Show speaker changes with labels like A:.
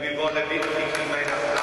A: We wir to wirklich ihm einen